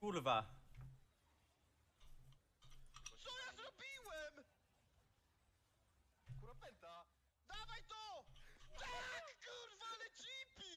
Kurwa. Co ja zrobiłem? Kurwa pęta!